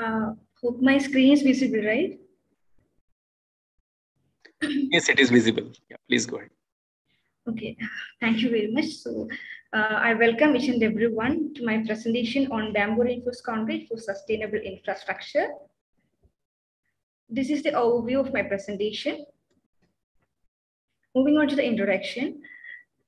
Uh, hope my screen is visible, right? yes, it is visible. Yeah, please go ahead. Okay, thank you very much. So uh, I welcome each and everyone to my presentation on bamboo reinforced concrete for sustainable infrastructure. This is the overview of my presentation. Moving on to the introduction.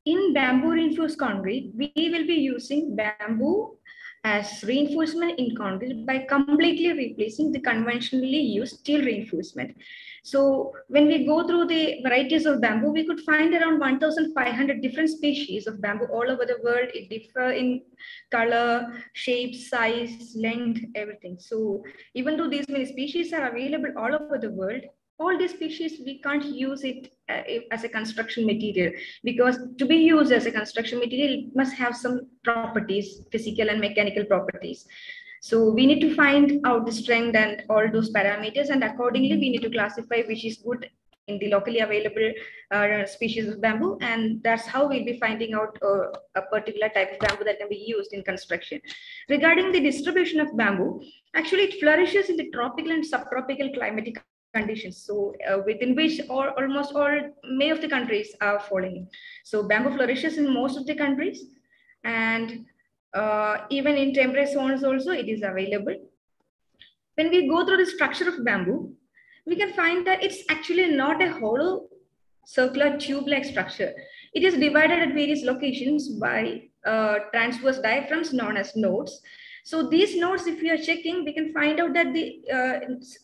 In bamboo reinforced concrete, we will be using bamboo as reinforcement in concrete by completely replacing the conventionally used steel reinforcement. So when we go through the varieties of bamboo, we could find around 1,500 different species of bamboo all over the world. It differ in color, shape, size, length, everything. So even though these many species are available all over the world, all these species, we can't use it uh, as a construction material because to be used as a construction material, it must have some properties, physical and mechanical properties. So we need to find out the strength and all those parameters and accordingly we need to classify which is good in the locally available uh, species of bamboo and that's how we'll be finding out uh, a particular type of bamboo that can be used in construction. Regarding the distribution of bamboo, actually it flourishes in the tropical and subtropical climatic conditions. So uh, within which all, almost all, many of the countries are falling. So bamboo flourishes in most of the countries and uh, even in temperate zones also it is available. When we go through the structure of bamboo, we can find that it's actually not a hollow circular tube-like structure. It is divided at various locations by uh, transverse diaphragms known as nodes so these nodes, if we are checking, we can find out that the, uh,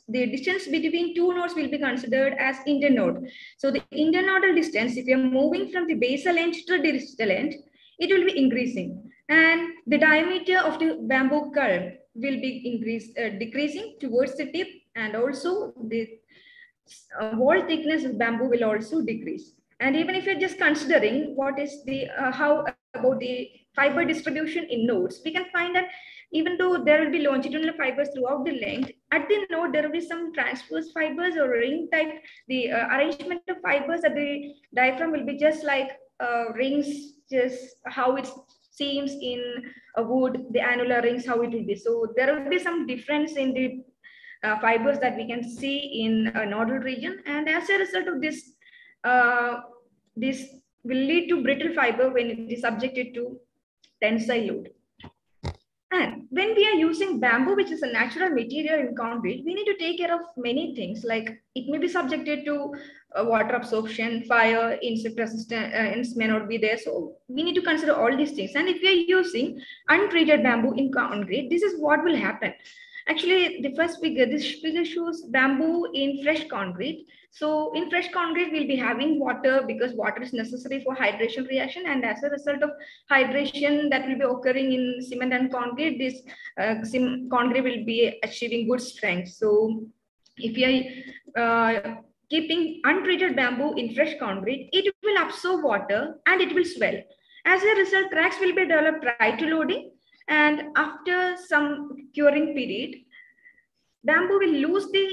the distance between two nodes will be considered as internode. So the internodal distance, if you're moving from the basal end to the distal end, it will be increasing. And the diameter of the bamboo culm will be increased, uh, decreasing towards the tip and also the uh, wall thickness of bamboo will also decrease. And even if you're just considering what is the, uh, how about the fiber distribution in nodes, we can find that even though there will be longitudinal fibers throughout the length, at the node, there will be some transverse fibers or ring type. The uh, arrangement of fibers at the diaphragm will be just like uh, rings, just how it seems in a wood, the annular rings, how it will be. So there will be some difference in the uh, fibers that we can see in a nodal region. And as a result of this, uh, this will lead to brittle fiber when it is subjected to tensile load. And when we are using bamboo, which is a natural material in concrete, we need to take care of many things like it may be subjected to uh, water absorption, fire, insect resistance uh, may not be there. So we need to consider all these things. And if we are using untreated bamboo in concrete, this is what will happen. Actually, the first figure, this figure shows bamboo in fresh concrete. So in fresh concrete, we'll be having water because water is necessary for hydration reaction. And as a result of hydration that will be occurring in cement and concrete, this uh, concrete will be achieving good strength. So if you are uh, keeping untreated bamboo in fresh concrete, it will absorb water and it will swell. As a result, cracks will be developed prior to loading and after some curing period, bamboo will lose the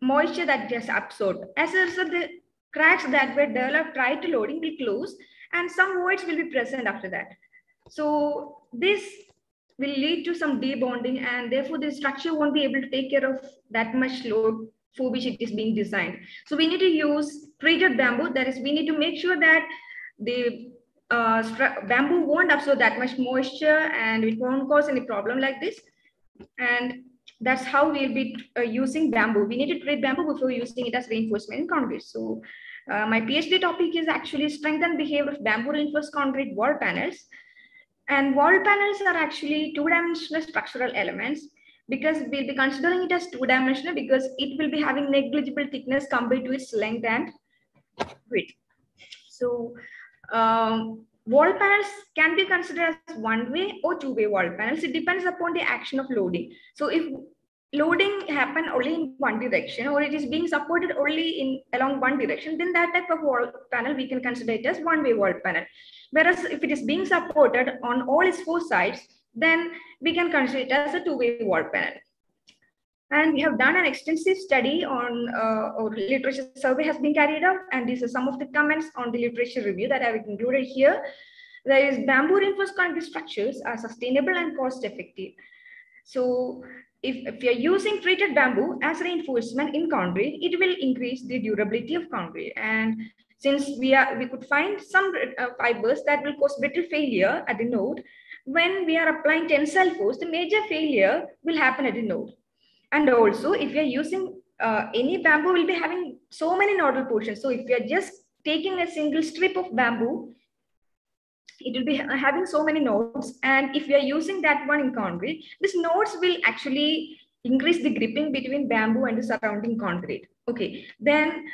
moisture that gets absorbed. As a result, the cracks that were developed prior to loading will close and some voids will be present after that. So this will lead to some debonding and therefore the structure won't be able to take care of that much load for which it is being designed. So we need to use treated bamboo. That is, we need to make sure that the uh, bamboo won't absorb that much moisture and it won't cause any problem like this. And that's how we'll be uh, using bamboo. We need to treat bamboo before using it as reinforcement in concrete. So uh, my PhD topic is actually strength and behavior of bamboo reinforced concrete wall panels. And wall panels are actually two-dimensional structural elements because we'll be considering it as two-dimensional because it will be having negligible thickness compared to its length and width. So um, wall panels can be considered as one-way or two-way wall panels. It depends upon the action of loading. So if loading happen only in one direction or it is being supported only in along one direction, then that type of wall panel we can consider it as one-way wall panel. Whereas if it is being supported on all its four sides, then we can consider it as a two-way wall panel. And we have done an extensive study on, uh, or literature survey has been carried out. And these are some of the comments on the literature review that I have included here. There is bamboo reinforced concrete structures are sustainable and cost effective. So if, if you're using treated bamboo as reinforcement in concrete, it will increase the durability of concrete. And since we are we could find some uh, fibers that will cause brittle failure at the node, when we are applying tensile force, the major failure will happen at the node. And also, if you're using uh, any bamboo, will be having so many nodal portions. So if you're just taking a single strip of bamboo, it will be having so many nodes. And if we are using that one in concrete, these nodes will actually increase the gripping between bamboo and the surrounding concrete. Okay, then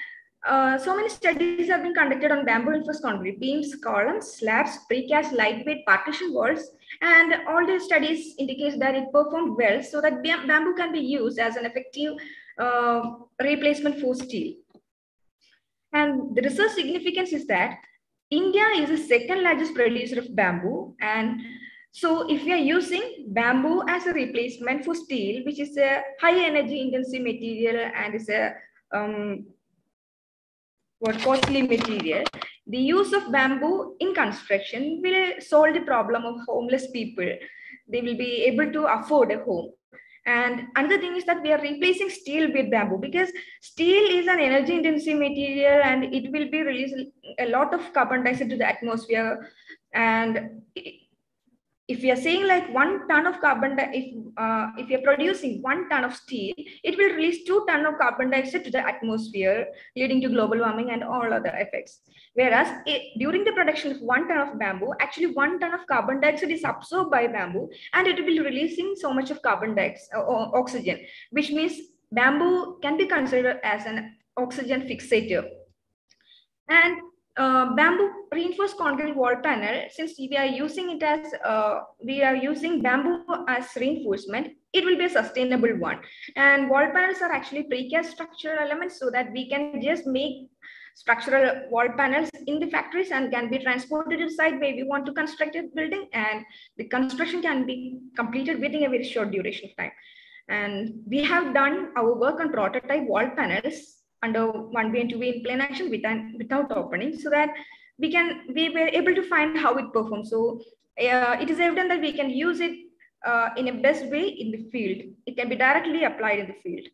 uh, so many studies have been conducted on bamboo reinforced concrete beams, columns, slabs, precast, lightweight partition walls, and all the studies indicate that it performed well so that bamboo can be used as an effective uh, replacement for steel. And the research significance is that India is the second largest producer of bamboo. And so if we are using bamboo as a replacement for steel, which is a high energy intensive material and is a um, what costly material, the use of bamboo in construction will solve the problem of homeless people. They will be able to afford a home. And another thing is that we are replacing steel with bamboo because steel is an energy intensive material and it will be releasing a lot of carbon dioxide to the atmosphere. And if we are saying like one ton of carbon, if uh, if you're producing one ton of steel, it will release two ton of carbon dioxide to the atmosphere, leading to global warming and all other effects. Whereas it, during the production of one ton of bamboo, actually one ton of carbon dioxide is absorbed by bamboo, and it will be releasing so much of carbon dioxide or oxygen, which means bamboo can be considered as an oxygen fixator. And uh, bamboo reinforced concrete wall panel, since we are using it as, uh, we are using bamboo as reinforcement, it will be a sustainable one. And wall panels are actually precast structural elements so that we can just make structural wall panels in the factories and can be transported to the site where we want to construct a building and the construction can be completed within a very short duration of time. And we have done our work on prototype wall panels under one way and two way in plane action without, without opening so that we can we were able to find how it performs. So uh, it is evident that we can use it uh, in a best way in the field. It can be directly applied in the field.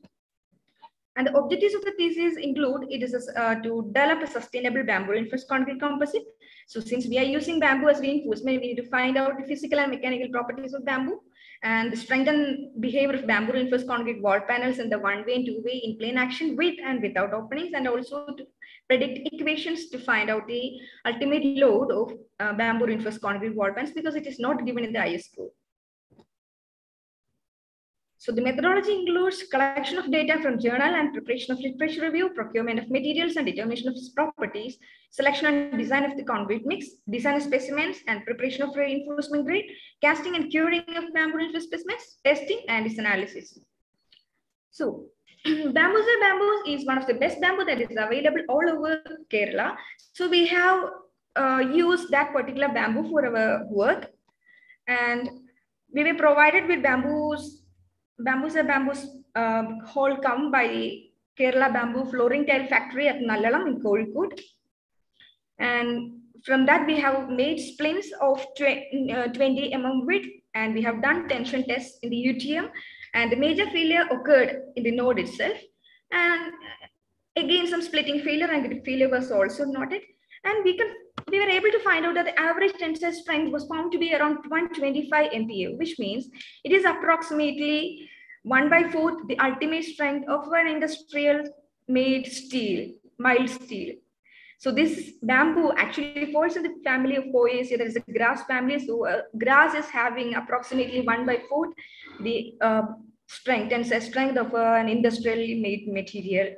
And the objectives of the thesis include it is uh, to develop a sustainable bamboo reinforced concrete composite. So since we are using bamboo as reinforcement, we need to find out the physical and mechanical properties of bamboo and strengthen behavior of bamboo reinforced concrete wall panels in the one-way and two-way in plane action with and without openings, and also to predict equations to find out the ultimate load of uh, bamboo reinforced concrete wall panels because it is not given in the IS code. So the methodology includes collection of data from journal and preparation of literature review, procurement of materials and determination of its properties, selection and design of the concrete mix, design of specimens and preparation of reinforcement grade, casting and curing of bamboo specimens, testing and its analysis. So Bambusa bamboo is one of the best bamboo that is available all over Kerala. So we have uh, used that particular bamboo for our work and we were provided with bamboos bamboos are bamboos uh, whole come by Kerala Bamboo Flooring Tile Factory at Nallalam in Kozhikode. And from that, we have made splints of 20, uh, 20 mm width, and we have done tension tests in the UTM. And the major failure occurred in the node itself. And again, some splitting failure and the failure was also noted. And we can we were able to find out that the average tensile strength was found to be around 125 MPa, which means it is approximately one by fourth the ultimate strength of an industrial made steel, mild steel. So this bamboo actually falls in the family of Poaceae. There is a grass family. So uh, grass is having approximately one by fourth the uh, strength and strength of uh, an industrially made material.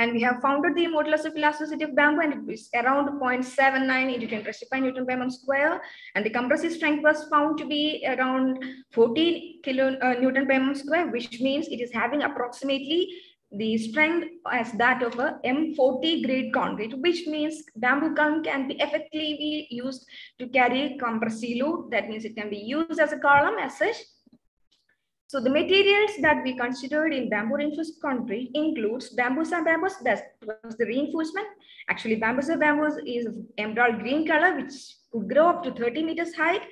And we have founded the modulus of elasticity of bamboo and it is around 0.79 into 10 raised 5 Newton per mm square. And the compressive strength was found to be around 14 kilo uh, Newton per mm square, which means it is having approximately the strength as that of a M40 grade concrete, which means bamboo column can be effectively used to carry compressive load. That means it can be used as a column as such so the materials that we considered in bamboo reinforced concrete includes bambusa bamboos, that was the reinforcement. Actually, bambusa bamboos is emerald green color, which could grow up to 30 meters height.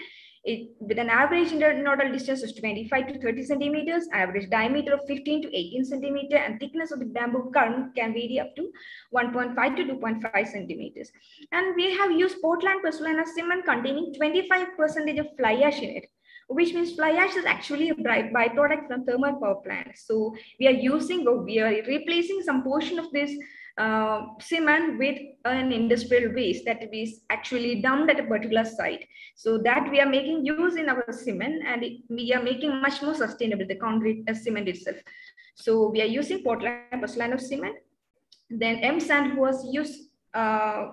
it, with an average internodal distance of 25 to 30 centimeters, average diameter of 15 to 18 centimeter, and thickness of the bamboo culm can vary up to 1.5 to 2.5 centimeters. And we have used Portland pozzolana cement containing 25 percentage of fly ash in it which means fly ash is actually a byproduct from thermal power plants. So we are using, or we are replacing some portion of this uh, cement with an industrial waste that is actually dumped at a particular site. So that we are making use in our cement and it, we are making much more sustainable, the concrete uh, cement itself. So we are using Portland pozzolana cement. Then M sand was used uh,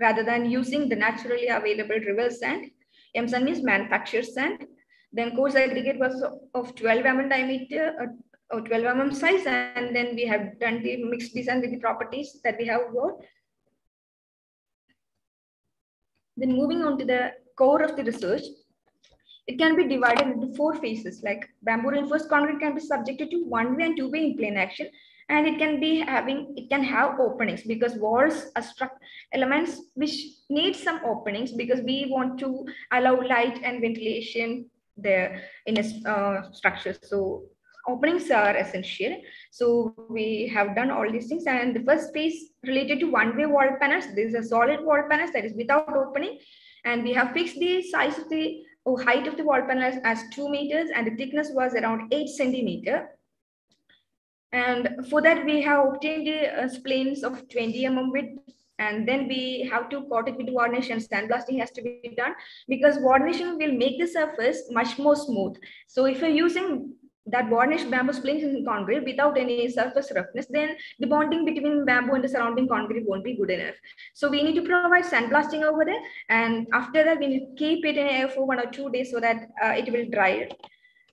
rather than using the naturally available river sand. M sand means manufactured sand. Then coarse aggregate was of 12 mm diameter, uh, or 12 mm size, and then we have done the mixed design with the properties that we have got. Then moving on to the core of the research, it can be divided into four phases, like bamboo reinforced concrete can be subjected to one-way and two-way in plane action, and it can be having, it can have openings because walls are struck elements which need some openings because we want to allow light and ventilation there in a uh, structure. So openings are essential. So we have done all these things. And the first phase related to one-way wall panels. This is a solid wall panels that is without opening. And we have fixed the size of the or height of the wall panels as two meters and the thickness was around eight centimeter. And for that, we have obtained the uh, splints of 20 mm width and then we have to coat it with varnish and sandblasting has to be done because varnishing will make the surface much more smooth. So if you're using that varnished bamboo splints in concrete without any surface roughness, then the bonding between bamboo and the surrounding concrete won't be good enough. So we need to provide sandblasting over there. And after that, we need to keep it in air for one or two days so that uh, it will dry.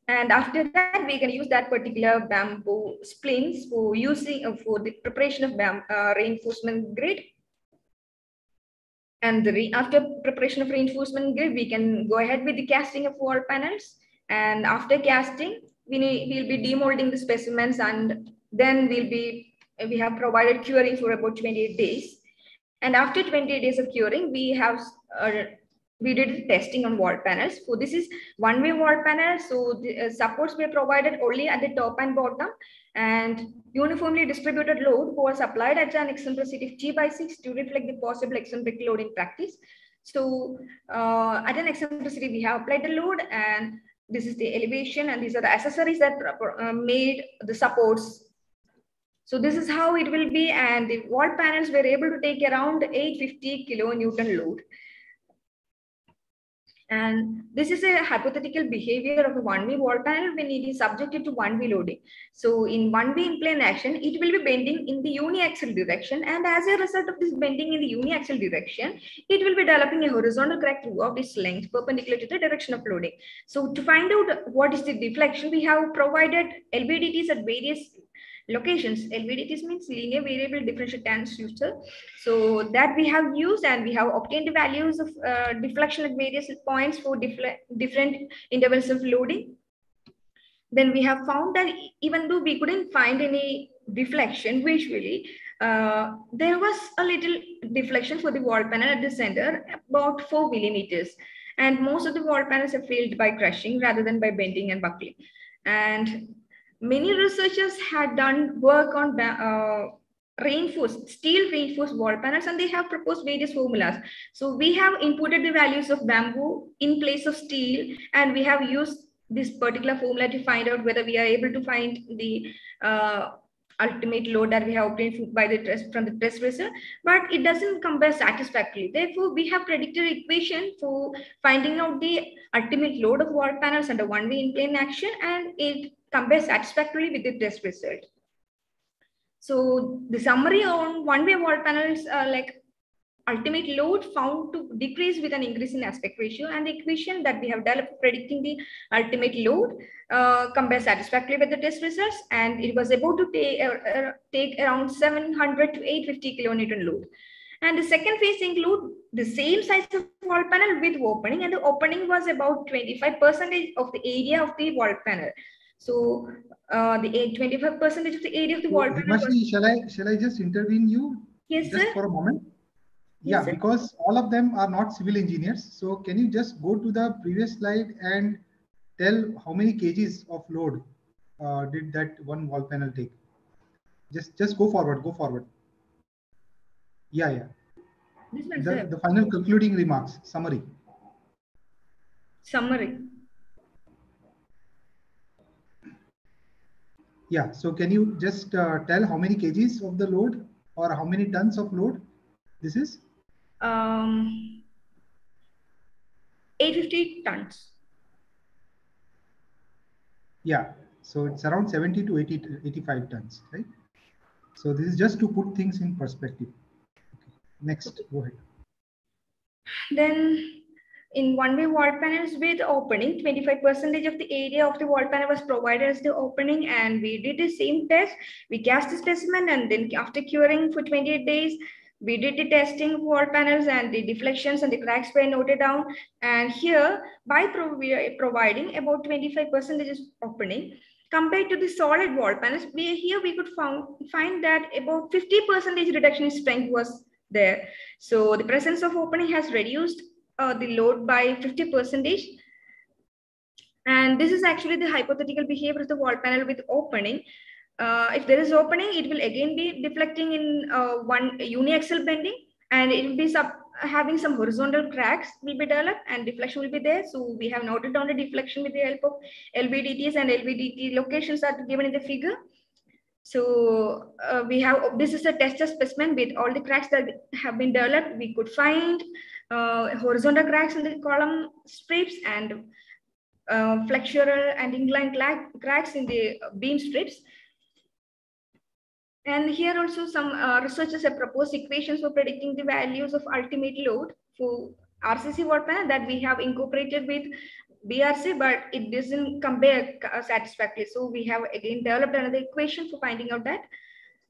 And after that, we can use that particular bamboo splints for using uh, for the preparation of bamboo, uh, reinforcement grid and the after preparation of reinforcement grid, we can go ahead with the casting of wall panels. And after casting, we need, we'll be demolding the specimens and then we'll be, we have provided curing for about 28 days. And after 28 days of curing, we have, uh, we did testing on wall panels. So this is one-way wall panel. So the uh, supports were provided only at the top and bottom and uniformly distributed load was applied at an eccentricity of T by 6 to reflect the possible eccentric load in practice. So uh, at an eccentricity, we have applied the load and this is the elevation and these are the accessories that uh, made the supports. So this is how it will be and the wall panels were able to take around 850 kilonewton load. And this is a hypothetical behavior of a one-way wall panel when it is subjected to one-way loading. So in one-way in plane action, it will be bending in the uniaxial direction. And as a result of this bending in the uniaxial direction, it will be developing a horizontal crack throughout its length perpendicular to the direction of loading. So to find out what is the deflection, we have provided LVDTs at various locations. LVDTs means linear variable differential transducer. So that we have used and we have obtained the values of uh, deflection at various points for different intervals of loading. Then we have found that even though we couldn't find any deflection visually, uh, there was a little deflection for the wall panel at the center, about four millimeters. And most of the wall panels are failed by crushing rather than by bending and buckling. And many researchers had done work on uh, reinforced steel reinforced wall panels and they have proposed various formulas so we have inputted the values of bamboo in place of steel and we have used this particular formula to find out whether we are able to find the uh, ultimate load that we have obtained by the test from the test result, but it doesn't compare satisfactorily. Therefore, we have predicted equation for finding out the ultimate load of wall panels under one-way in plane action, and it compare satisfactorily with the test result. So the summary on one-way wall panels are like ultimate load found to decrease with an increase in aspect ratio and the equation that we have developed predicting the ultimate load uh, compares satisfactorily with the test results and it was able to take, uh, uh, take around 700 to 850 kilonewton load. And the second phase include the same size of wall panel with opening and the opening was about 25 percent of the area of the wall panel. So uh, the 25 percentage of the area of the wall. So, shall I shall I just intervene you? Yes, just sir. for a moment. Yeah, sir. because all of them are not civil engineers. So can you just go to the previous slide and tell how many kgs of load uh, did that one wall panel take? Just just go forward, go forward. Yeah, yeah. This one, The, sir. the final concluding remarks, summary. Summary. Yeah, so can you just uh, tell how many kgs of the load or how many tons of load this is? Um, 850 tons. Yeah, so it's around 70 to 80 to 85 tons, right? So this is just to put things in perspective. Okay. Next, go ahead. Then in one-way wall panels with opening, 25% of the area of the wall panel was provided as the opening and we did the same test. We cast the specimen and then after curing for 28 days, we did the testing of wall panels and the deflections and the cracks were noted down. And here by pro we are providing about 25% is opening compared to the solid wall panels, we, here we could found, find that about 50% reduction in strength was there. So the presence of opening has reduced uh, the load by 50 percentage. And this is actually the hypothetical behavior of the wall panel with opening. Uh, if there is opening, it will again be deflecting in uh, one uniaxial bending and it will be sub having some horizontal cracks will be developed and deflection will be there. So we have noted down the deflection with the help of LVDTs and LVDT locations are given in the figure. So uh, we have, this is a tester specimen with all the cracks that have been developed. We could find uh, horizontal cracks in the column strips and uh, flexural and inclined cracks in the beam strips. And here also some uh, researchers have proposed equations for predicting the values of ultimate load for RCC wall panel that we have incorporated with BRC, but it doesn't compare satisfactorily. So we have again developed another equation for finding out that.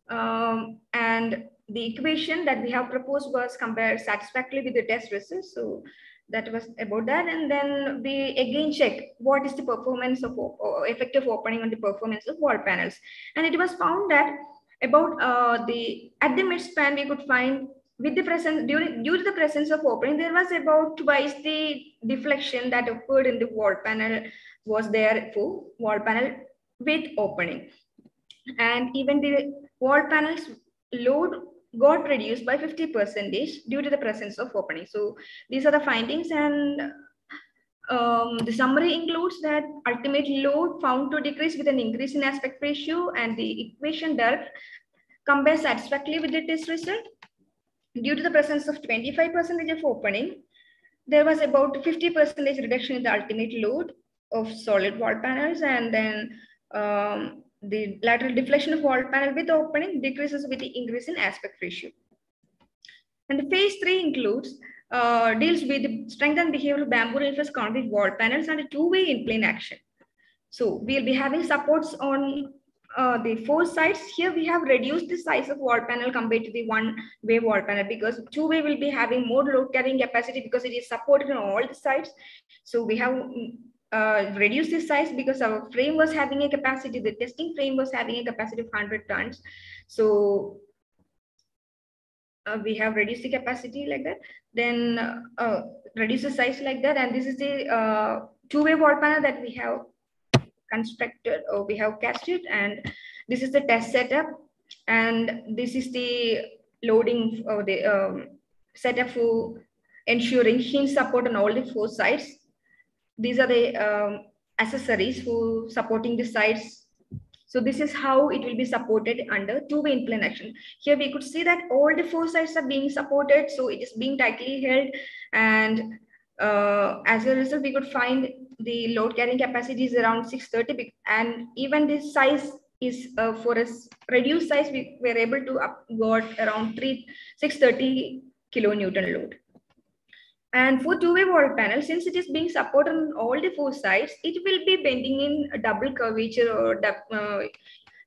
Um, and the equation that we have proposed was compared satisfactorily with the test results. So that was about that. And then we again check what is the performance of effective opening on the performance of wall panels. And it was found that about uh, the, at the midspan, we could find with the presence, during, due to the presence of opening, there was about twice the deflection that occurred in the wall panel was there for wall panel with opening. And even the wall panels load got reduced by 50 percentage due to the presence of opening. So these are the findings and um, the summary includes that ultimate load found to decrease with an increase in aspect ratio and the equation there compares satisfactorily with the test result. Due to the presence of 25% of opening, there was about 50% reduction in the ultimate load of solid wall panels and then um, the lateral deflection of wall panel with opening decreases with the increase in aspect ratio. And the phase three includes uh, deals with the strength and behavior of bamboo reinforced concrete wall panels and a two-way in-plane action. So we'll be having supports on uh, the four sides. Here we have reduced the size of wall panel compared to the one-way wall panel because two-way will be having more load carrying capacity because it is supported on all the sides. So we have uh, reduced the size because our frame was having a capacity, the testing frame was having a capacity of 100 tons. So uh, we have reduced the capacity like that, then uh, reduce the size like that. And this is the uh, two-way wall panel that we have constructed or we have casted. And this is the test setup. And this is the loading or the um, setup for ensuring hinge support on all the four sides. These are the um, accessories for supporting the sides so this is how it will be supported under two-way in-plane action. Here we could see that all the four sides are being supported. So it is being tightly held. And uh, as a result, we could find the load carrying capacity is around 630. And even this size is uh, for a reduced size, we were able to up, got around three, 630 kilonewton load. And for two-way wall panel, since it is being supported on all the four sides, it will be bending in a double curvature or uh,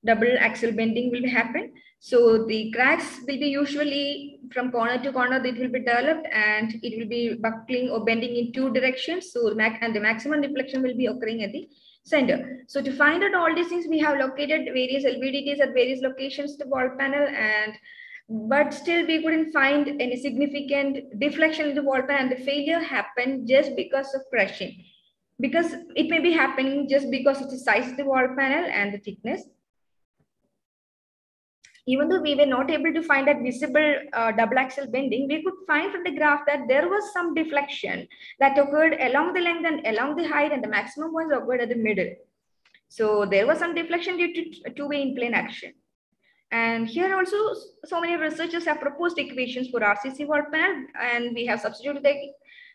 double axle bending will happen. So the cracks will be usually from corner to corner, it will be developed and it will be buckling or bending in two directions. So and the maximum deflection will be occurring at the center. So to find out all these things, we have located various LVDTs at various locations, the wall panel and but still we couldn't find any significant deflection in the wall panel and the failure happened just because of crushing. Because it may be happening just because of the size of the wall panel and the thickness. Even though we were not able to find that visible uh, double axial bending, we could find from the graph that there was some deflection that occurred along the length and along the height and the maximum was occurred at the middle. So there was some deflection due to two-way in-plane action. And here also, so many researchers have proposed equations for RCC wall panel, and we have substituted the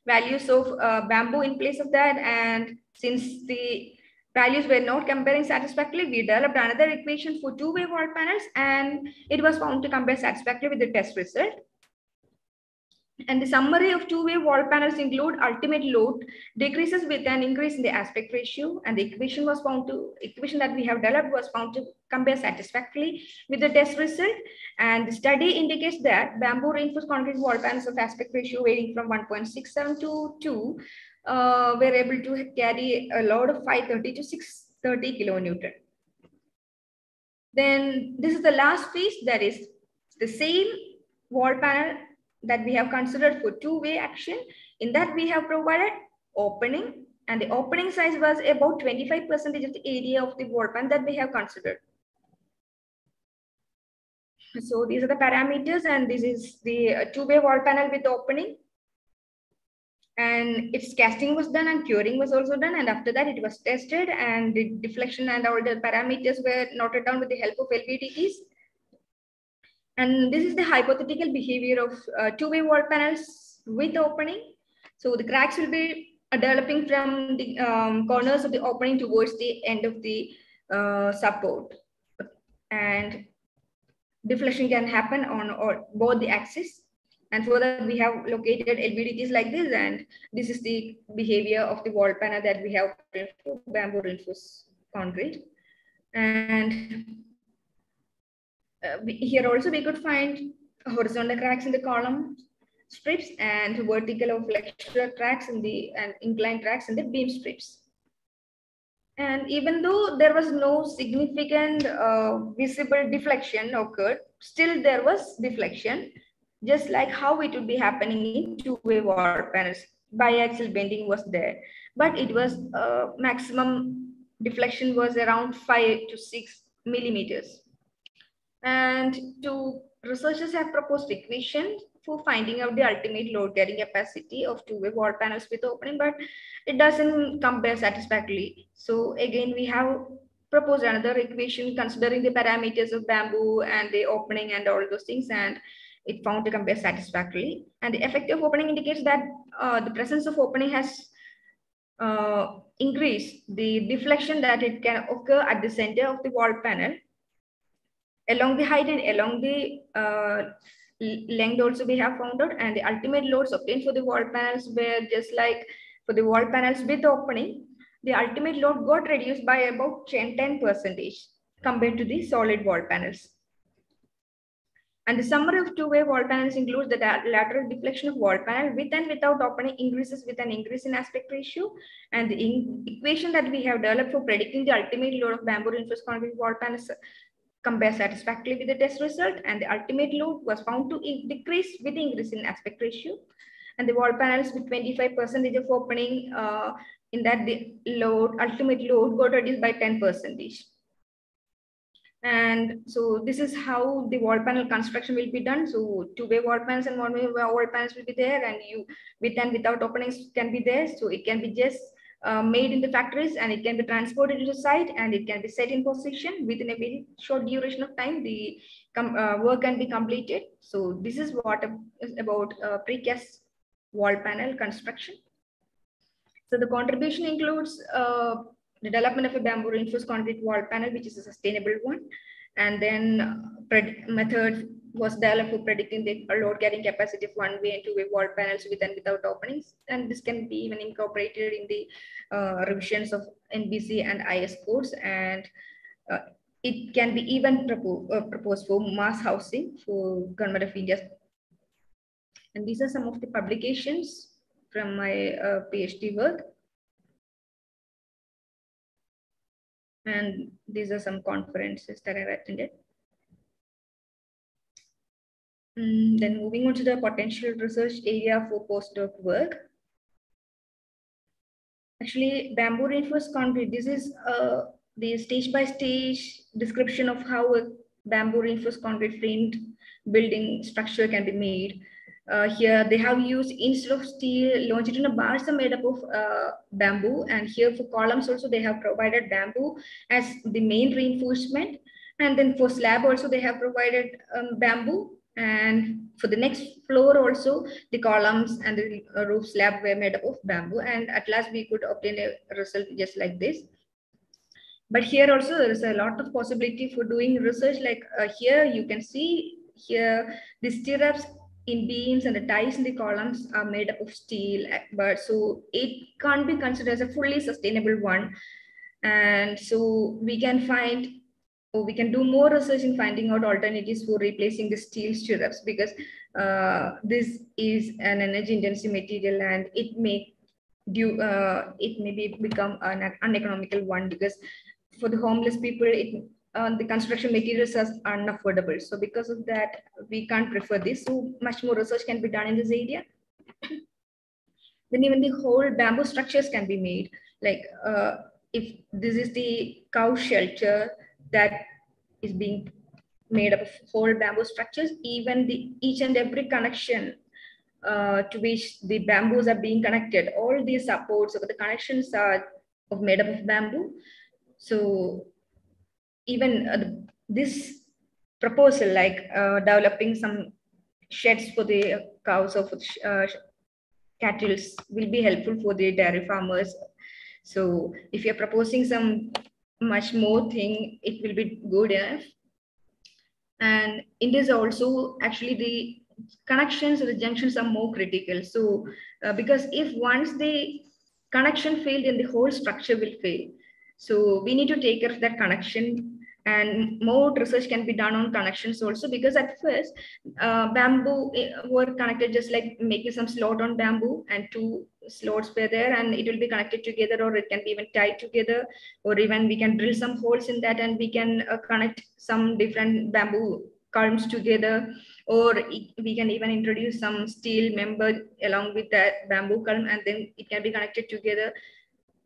values of uh, bamboo in place of that. And since the values were not comparing satisfactorily, we developed another equation for two-way wall panels, and it was found to compare satisfactorily with the test result. And the summary of two-way wall panels include ultimate load decreases with an increase in the aspect ratio. And the equation was found to, equation that we have developed was found to compare satisfactorily with the test result. And the study indicates that bamboo reinforced concrete wall panels of aspect ratio varying from 1.67 to 2 uh, were able to carry a load of 530 to 630 kilonewton. Then this is the last piece that is the same wall panel that we have considered for two-way action. In that we have provided opening and the opening size was about 25% of the area of the wall panel that we have considered. So these are the parameters and this is the uh, two-way wall panel with opening. And its casting was done and curing was also done. And after that it was tested and the deflection and all the parameters were noted down with the help of LVDTs. And this is the hypothetical behavior of uh, two-way wall panels with opening. So the cracks will be uh, developing from the um, corners of the opening towards the end of the uh, support. And deflection can happen on or both the axes. And for that, we have located LVDTs like this. And this is the behavior of the wall panel that we have bamboo reinforced concrete. And uh, here also we could find horizontal cracks in the column strips and vertical or flexural cracks in the and inclined cracks in the beam strips. And even though there was no significant uh, visible deflection occurred, still there was deflection, just like how it would be happening in two-way wall panels. Biaxial bending was there, but it was uh, maximum deflection was around five to six millimeters. And two researchers have proposed equations for finding out the ultimate load carrying capacity of two-way wall panels with opening, but it doesn't compare satisfactorily. So again, we have proposed another equation considering the parameters of bamboo and the opening and all those things, and it found to compare satisfactorily. And the effective opening indicates that uh, the presence of opening has uh, increased the deflection that it can occur at the center of the wall panel along the height and along the uh, length also we have found out and the ultimate loads obtained for the wall panels were just like for the wall panels with opening the ultimate load got reduced by about 10 percentage compared to the solid wall panels and the summary of two-way wall panels includes the lateral deflection of wall panel with and without opening increases with an increase in aspect ratio. And the equation that we have developed for predicting the ultimate load of bamboo reinforced concrete wall panels compare satisfactorily with the test result and the ultimate load was found to decrease with increase in aspect ratio. And the wall panels with 25% of opening uh, in that the load, ultimate load got reduced by 10 percentage. And so this is how the wall panel construction will be done. So two-way wall panels and one-way wall panels will be there and you with and without openings can be there. So it can be just uh, made in the factories and it can be transported to the site and it can be set in position within a very short duration of time the uh, work can be completed. So this is what about uh, precast wall panel construction. So the contribution includes uh, the development of a bamboo reinforced concrete wall panel which is a sustainable one and then uh, method was developed for predicting the load carrying capacity of one way and two way wall panels with and without openings. And this can be even incorporated in the uh, revisions of NBC and IS codes. And uh, it can be even propo uh, proposed for mass housing for Government of India. And these are some of the publications from my uh, PhD work. And these are some conferences that I've attended. Mm, then moving on to the potential research area for postdoc work. Actually, bamboo reinforced concrete, this is uh, the stage by stage description of how a bamboo reinforced concrete framed building structure can be made. Uh, here they have used instead of steel longitudinal bars are made up of uh, bamboo and here for columns also they have provided bamboo as the main reinforcement and then for slab also they have provided um, bamboo and for the next floor also the columns and the roof slab were made up of bamboo. And at last we could obtain a result just like this. But here also there is a lot of possibility for doing research. Like uh, here you can see here the stirrups in beams and the ties in the columns are made up of steel but so it can't be considered as a fully sustainable one. And so we can find we can do more research in finding out alternatives for replacing the steel stirrups because uh, this is an energy intensive material and it may do uh, it may be become an uneconomical one because for the homeless people it uh, the construction materials are unaffordable. So because of that, we can't prefer this. So much more research can be done in this area. then even the whole bamboo structures can be made. Like uh, if this is the cow shelter that is being made up of whole bamboo structures, even the each and every connection uh, to which the bamboos are being connected, all these supports of the connections are of made up of bamboo. So even uh, this proposal, like uh, developing some sheds for the cows or for uh, cattle, will be helpful for the dairy farmers. So if you're proposing some much more thing, it will be good enough. And in this also, actually the connections or the junctions are more critical. So uh, because if once the connection failed, then the whole structure will fail. So we need to take care of that connection and more research can be done on connections also because at first uh, bamboo eh, were connected just like making some slot on bamboo and two slots were there and it will be connected together or it can be even tied together or even we can drill some holes in that and we can uh, connect some different bamboo columns together or we can even introduce some steel member along with that bamboo column and then it can be connected together.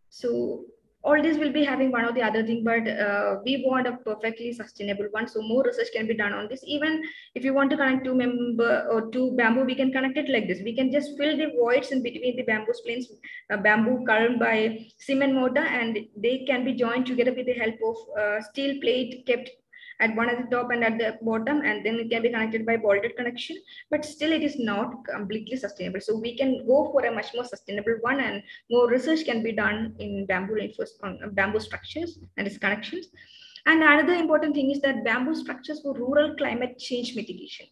So all this will be having one or the other thing, but uh, we want a perfectly sustainable one. So more research can be done on this. Even if you want to connect two member or two bamboo, we can connect it like this. We can just fill the voids in between the bamboo splints, uh, bamboo culm by cement mortar, and they can be joined together with the help of uh, steel plate kept at one at the top and at the bottom, and then it can be connected by bolted connection, but still it is not completely sustainable. So we can go for a much more sustainable one and more research can be done in bamboo bamboo structures and its connections. And another important thing is that bamboo structures for rural climate change mitigation.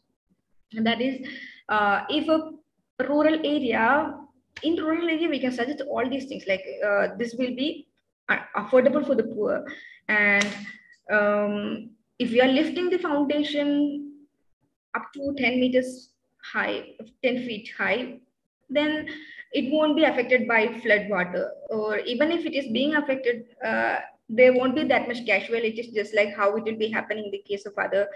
And that is, uh, if a rural area, in rural area, we can suggest all these things like uh, this will be uh, affordable for the poor and um, if you are lifting the foundation up to 10 meters high, 10 feet high, then it won't be affected by flood water. Or even if it is being affected, uh, there won't be that much casualties, just like how it will be happening in the case of other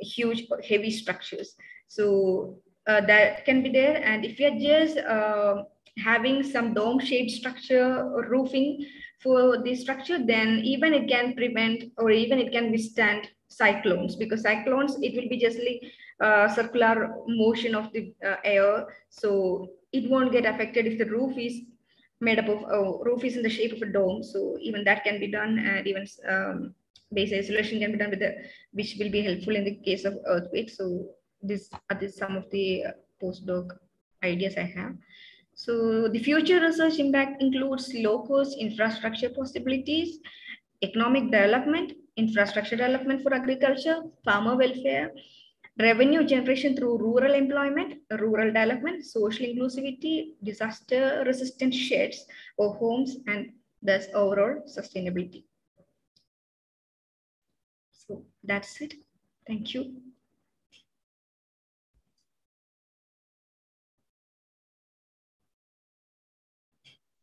huge, heavy structures. So uh, that can be there. And if you're just uh, having some dome-shaped structure or roofing for the structure, then even it can prevent or even it can withstand cyclones because cyclones it will be just like uh, circular motion of the uh, air. So it won't get affected if the roof is made up of oh, roof is in the shape of a dome. So even that can be done and even um, base isolation can be done with the which will be helpful in the case of earthquake. So this are some of the uh, postdoc ideas i have. So the future research impact includes low cost infrastructure possibilities economic development infrastructure development for agriculture, farmer welfare, revenue generation through rural employment, rural development, social inclusivity, disaster resistant sheds or homes, and thus overall sustainability. So that's it. Thank you.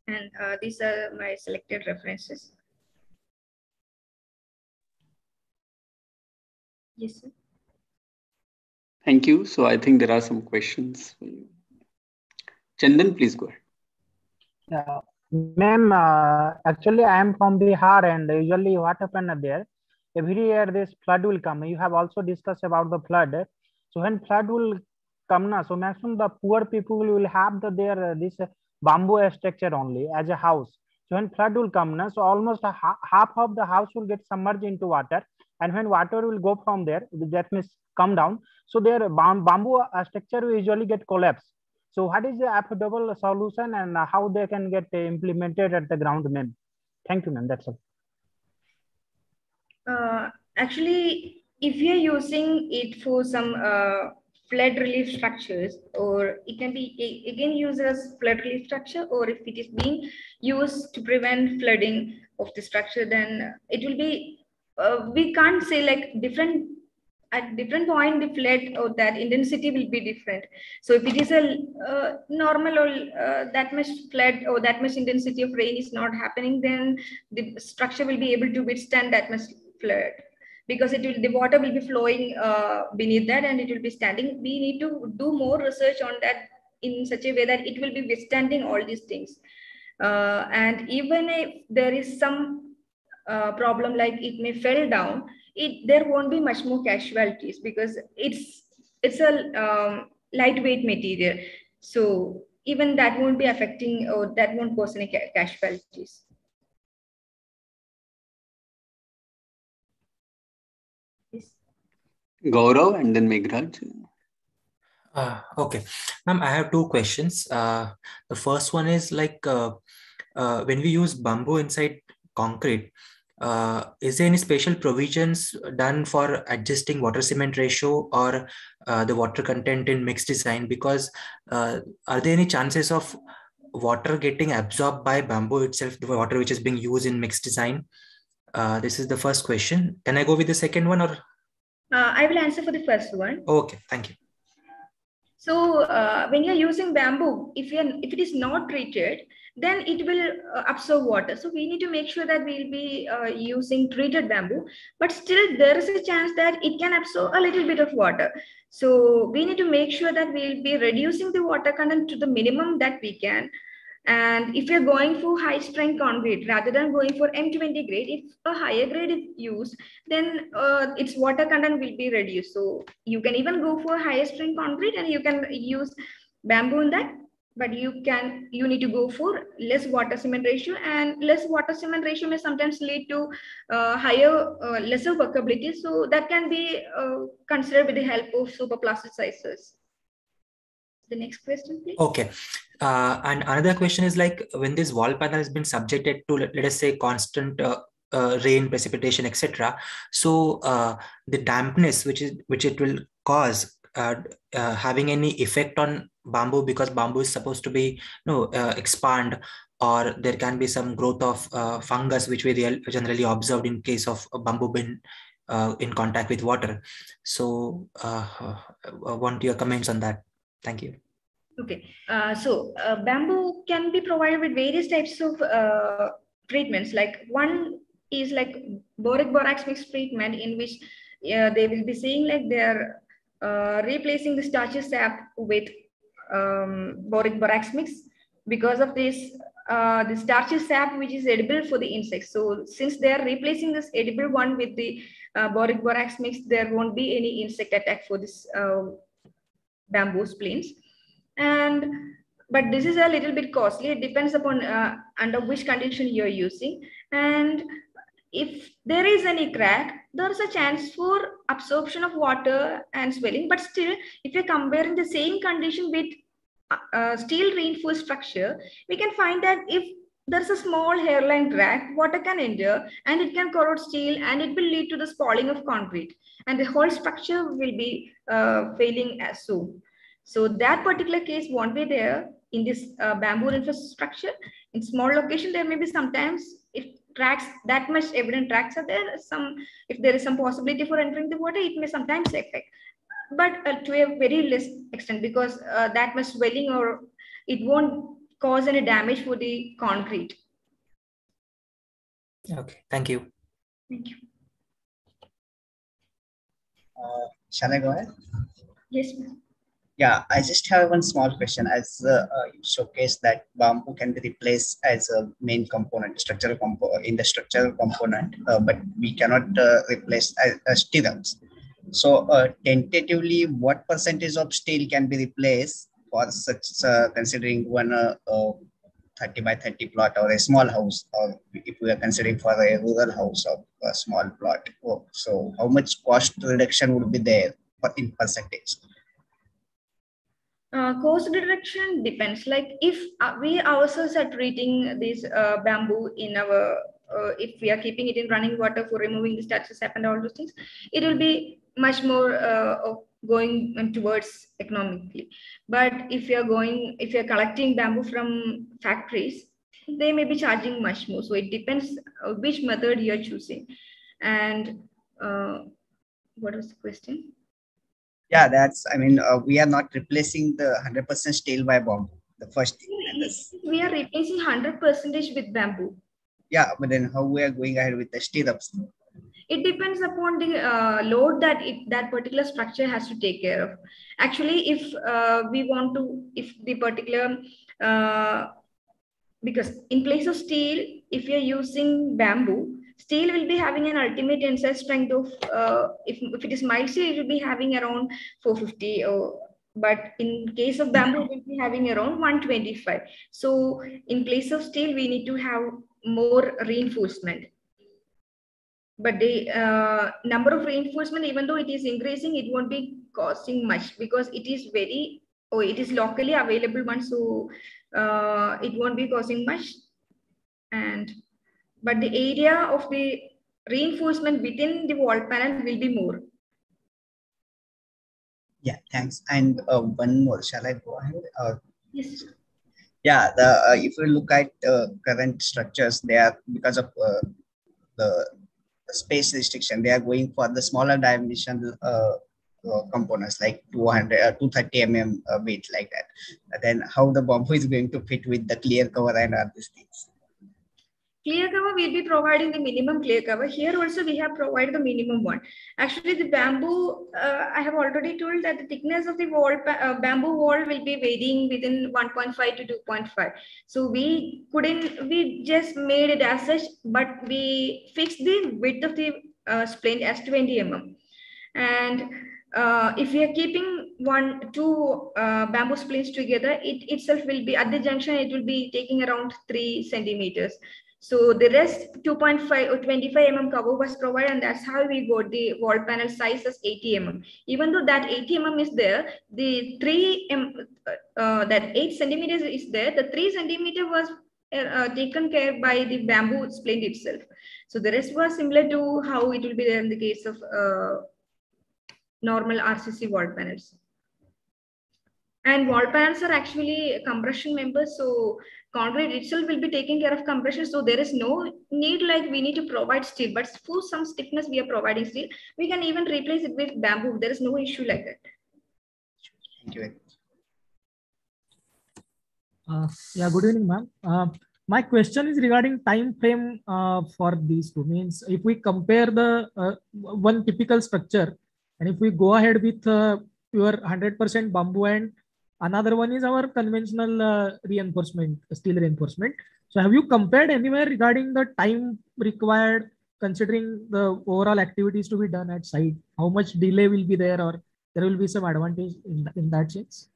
And uh, these are my selected references. Yes, sir. Thank you. So I think there are some questions for you. Chandan, please go ahead. Yeah, ma'am, uh, actually I am from Bihar and usually what happened there, every year this flood will come. You have also discussed about the flood. So when flood will come, na, so maximum the poor people will have the, their uh, this bamboo structure only as a house. So when flood will come, na, so almost ha half of the house will get submerged into water. And when water will go from there, that means come down. So their bamboo structure will usually get collapsed. So what is the affordable solution and how they can get implemented at the ground, ma'am? Thank you, ma'am. That's all. Uh, actually, if you're using it for some uh, flood relief structures, or it can be again used as flood relief structure, or if it is being used to prevent flooding of the structure, then it will be, uh, we can't say like different at different point the flood or that intensity will be different. So if it is a uh, normal or uh, that much flood or that much intensity of rain is not happening then the structure will be able to withstand that much flood because it will the water will be flowing uh, beneath that and it will be standing. We need to do more research on that in such a way that it will be withstanding all these things. Uh, and even if there is some uh, problem like it may fell down it there won't be much more casualties because it's it's a um, lightweight material. So even that won't be affecting or that won't cause any casualties Gaurav and then Meghraj. Uh, okay, ma'am, I have two questions. Uh, the first one is like uh, uh when we use bamboo inside concrete, uh, is there any special provisions done for adjusting water cement ratio or uh, the water content in mixed design because are there any chances of water getting absorbed by bamboo itself the water which is being used in mixed design this is the first question can i go with the second one or uh, i will answer for the first one okay thank you so uh, when you're using bamboo if you're, if it is not treated then it will uh, absorb water. So we need to make sure that we'll be uh, using treated bamboo, but still there is a chance that it can absorb a little bit of water. So we need to make sure that we'll be reducing the water content to the minimum that we can. And if you're going for high strength concrete rather than going for M20 grade, if a higher grade is used, then uh, its water content will be reduced. So you can even go for higher strength concrete and you can use bamboo in that but you can you need to go for less water cement ratio and less water cement ratio may sometimes lead to uh, higher uh, lesser workability so that can be uh, considered with the help of super plasticizers the next question please. Okay. Uh, and another question is like when this wall panel has been subjected to let, let us say constant uh, uh, rain precipitation etc so the dampness which is which it will cause having any effect on bamboo because bamboo is supposed to be you know uh, expand or there can be some growth of uh, fungus which we real, generally observed in case of bamboo uh, in contact with water. So uh, I want your comments on that thank you okay uh, so uh, bamboo can be provided with various types of treatments like one is like boric borax mix treatment in which they will be saying like they're replacing the starches sap with um, boric borax mix. Because of this, uh, the starchy sap, which is edible for the insects. So since they are replacing this edible one with the uh, boric borax mix, there won't be any insect attack for this uh, bamboo splints. And but this is a little bit costly. It depends upon uh, under which condition you're using. And if there is any crack, there's a chance for absorption of water and swelling. But still, if you're comparing the same condition with uh, steel reinforced structure, we can find that if there's a small hairline crack, water can enter and it can corrode steel and it will lead to the spalling of concrete and the whole structure will be uh, failing as soon. So that particular case won't be there in this uh, bamboo infrastructure. In small location, there may be sometimes if tracks that much evident tracks are there some if there is some possibility for entering the water it may sometimes affect but uh, to a very less extent because uh, that much swelling or it won't cause any damage for the concrete okay thank you thank you uh, shall i go ahead Yes, ma'am. Yeah, I just have one small question. As uh, uh, you showcased that bamboo can be replaced as a main component, structural component in the structural component, uh, but we cannot uh, replace as, as stirrups. So, uh, tentatively, what percentage of steel can be replaced for such uh, considering one uh, uh, 30 by 30 plot or a small house, or if we are considering for a rural house or a small plot? Oh, so, how much cost reduction would be there in percentage? Uh, cost reduction depends. Like if uh, we ourselves are treating this uh, bamboo in our, uh, if we are keeping it in running water for removing the sap and all those things, it will be much more uh, of going towards economically. But if you are going, if you are collecting bamboo from factories, they may be charging much more. So it depends uh, which method you are choosing. And uh, what was the question? Yeah, that's, I mean, uh, we are not replacing the 100% steel by bamboo, the first thing. We are replacing 100 percentage with bamboo. yeah, but then how we are going ahead with the stirrups? It depends upon the uh, load that it, that particular structure has to take care of. Actually, if uh, we want to, if the particular, uh, because in place of steel, if you're using bamboo, steel will be having an ultimate tensile strength of, uh, if, if it is mild steel, it will be having around 450 or but in case of bamboo, we'll be having around 125. So in place of steel, we need to have more reinforcement but the uh, number of reinforcement even though it is increasing it won't be costing much because it is very oh it is locally available one so uh, it won't be costing much and but the area of the reinforcement within the wall panel will be more Yeah, thanks. And uh, one more, shall I go ahead? Uh, yes yeah, the uh, if you look at uh, current structures, they are because of uh, the space restriction, they are going for the smaller dimension uh, uh, components like 200 uh, 230 mm uh, weight like that. And then how the bamboo is going to fit with the clear cover and all these things. Clear cover will be providing the minimum clear cover. Here also we have provided the minimum one. Actually the bamboo uh, i have already told that the thickness of the wall uh, bamboo wall will be varying within 1.5 to 2.5 so we couldn't we just made it as such but we fixed the width of the uh, splint as 20 mm and uh, if we are keeping one two uh, bamboo splints together it itself will be at the junction it will be taking around three centimeters so the rest 2.5 or 25 mm cover was provided and that's how we got the wall panel size as 80 mm. Even though that 80 mm is there, the 3 m uh, that 8 centimeters is there, the 3 centimeter was uh, uh, taken care by the bamboo splint itself. So the rest was similar to how it will be there in the case of uh, normal RCC wall panels. And wall panels are actually compression members. So concrete itself will be taking care of compression. So there is no need like we need to provide steel, but for some stiffness we are providing steel. We can even replace it with bamboo. There is no issue like that. Thank you very. Uh, yeah, good evening, ma'am. Uh, my question is regarding time frame uh, for these two. Means if we compare the uh, one typical structure, and if we go ahead with uh, pure 100% bamboo and another one is our conventional uh, reinforcement, steel reinforcement. So have you compared anywhere regarding the time required, considering the overall activities to be done at site? How much delay will be there, or there will be some advantage in, in that sense?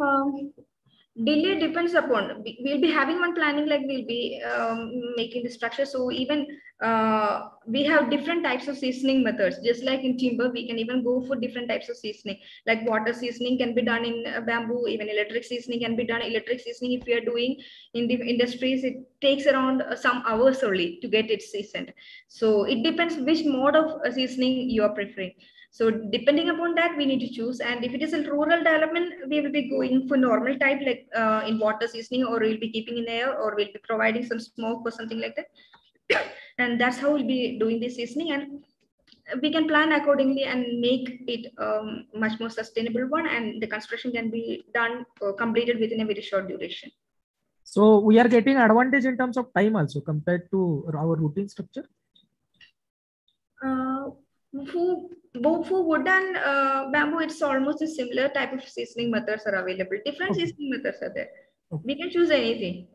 Um, delay depends upon. We- we'll be having one planning like we'll be um, making the structure. So even uh, we have different types of seasoning methods. Just like in timber we can even go for different types of seasoning. Like water seasoning can be done in uh, bamboo. Even electric seasoning can be done. Electric seasoning if we are doing in the industries it takes around uh, some hours only to get it seasoned. So it depends which mode of uh, seasoning you are preferring so depending upon that, we need to choose. And if it is a rural development, we will be going for normal type, like uh, in water seasoning, or we'll be keeping in air, or we'll be providing some smoke or something like that. and that's how we'll be doing the seasoning. And we can plan accordingly and make it um, much more sustainable one. And the construction can be done or completed within a very short duration. So we are getting advantage in terms of time also compared to our routine structure. Uh, both for wood and uh, bamboo, it's almost a similar type of seasoning methods are available. Different Okay. seasoning methods are there. Okay. We can choose anything.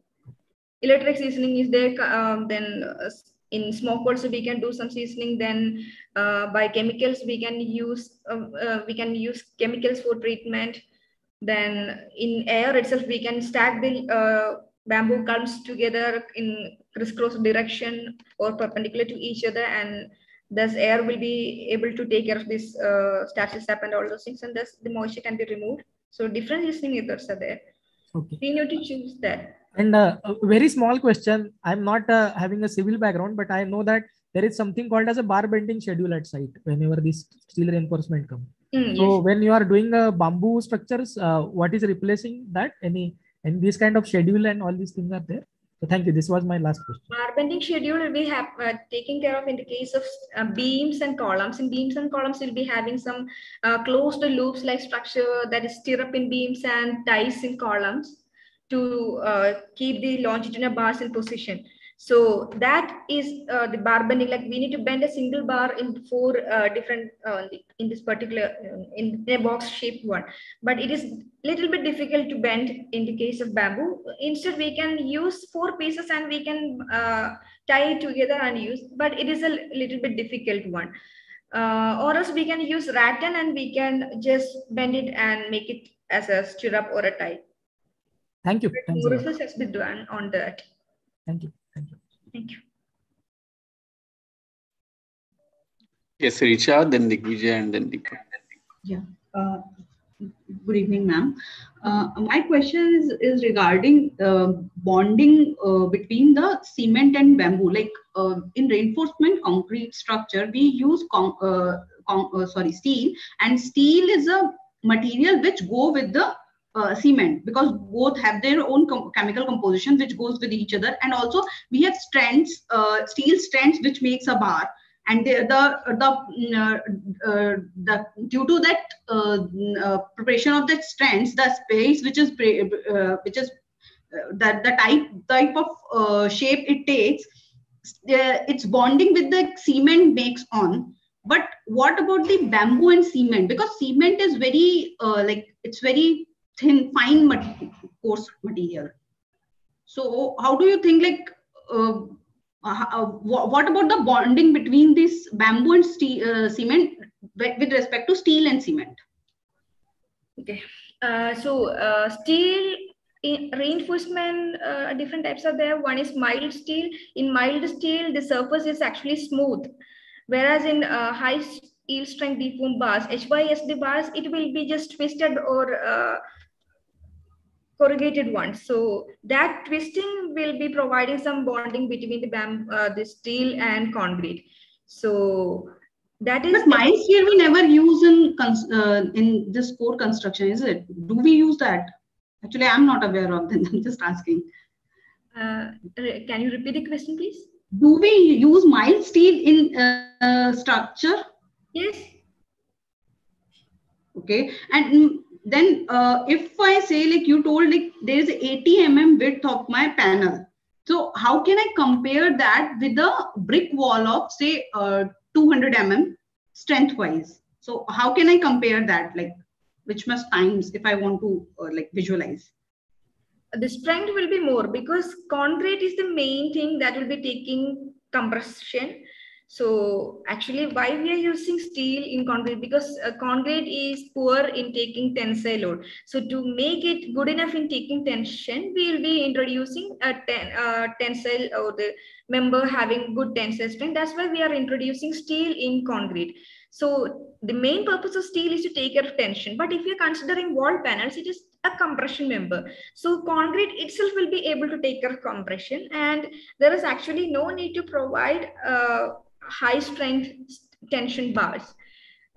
Electric seasoning is there. Um, then uh, in smoke also we can do some seasoning. Then uh, by chemicals we can use uh, uh, we can use chemicals for treatment. Then in air itself we can stack the uh, bamboo culms together in crisscross direction or perpendicular to each other and thus air will be able to take care of this uh, starchy sap and all those things and thus the moisture can be removed so different listening methods are there Okay. we need to choose that And uh, a very small question. I'm not uh, having a civil background, but I know that there is something called as a bar bending schedule at site whenever this steel reinforcement comes. Mm, So yes. when you are doing uh, bamboo structures, uh, what is replacing that? Any and this kind of schedule and all these things are there. So thank you. This was my last question. Bar bending schedule will be uh, taken care of in the case of uh, beams and columns. In beams and columns, we'll be having some uh, closed loops like structure that is stirrup in beams and ties in columns to uh, keep the longitudinal bars in position. So that is uh, the bar bending. Like we need to bend a single bar in four uh, different uh, in this particular uh, in a box shaped one. But it is little bit difficult to bend in the case of bamboo. Instead, we can use four pieces and we can uh, tie it together and use. But it is a little bit difficult one. Uh, or else we can use rattan and we can just bend it and make it as a stirrup or a tie. Thank you. Thanks a More research has been done on that. Thank you. Thank you. Yes, Richa, then Digvijay, and then Deepak. Uh, Good evening, ma'am. Uh, My question is, is regarding uh, bonding uh, between the cement and bamboo. Like uh, in reinforcement concrete structure, we use con- uh, con- uh, sorry steel, and steel is a material which go with the uh, cement because both have their own com- chemical composition which goes with each other, and also we have strands, uh, steel strands which makes a bar. And the the the, mm, uh, uh, the due to that uh, mm, uh, preparation of that strands the space which is which is that the type type of shape it takes it's bonding with the cement makes on. But what about the bamboo and cement? Because cement is very like it's very thin fine mat- coarse material so how do you think like uh, uh, uh, what about the bonding between this bamboo and steel, uh, cement with respect to steel and cement? Okay. Uh, so steel in reinforcement, uh, different types are there. One is mild steel. In mild steel, the surface is actually smooth, whereas in uh, high yield strength deformed bars, HYSD bars, it will be just twisted or uh, corrugated ones. So that twisting will be providing some bonding between the bam uh, the steel and concrete. So that is But mild steel we never use in uh, in this core construction, is it? Do we use that? Actually, I'm not aware of that. I'm just asking. Uh, can you repeat the question, please? Do we use mild steel in uh, uh, structure? Yes. Okay, and mm, then uh, if I say like you told like there is 80 mm width of my panel. So how can I compare that with the brick wall of say uh, 200 mm strength wise? So how can I compare that like which much times if I want to uh, like visualize? the strength will be more because concrete is the main thing that will be taking compression so actually why we are using steel in concrete? Because uh, concrete is poor in taking tensile load. So to make it good enough in taking tension we will be introducing a ten, uh, tensile or the member having good tensile strength. That's why we are introducing steel in concrete. So the main purpose of steel is to take care of tension. But if you're considering wall panels it is a compression member. So concrete itself will be able to take care of compression. And there is actually no need to provide uh, high strength tension bars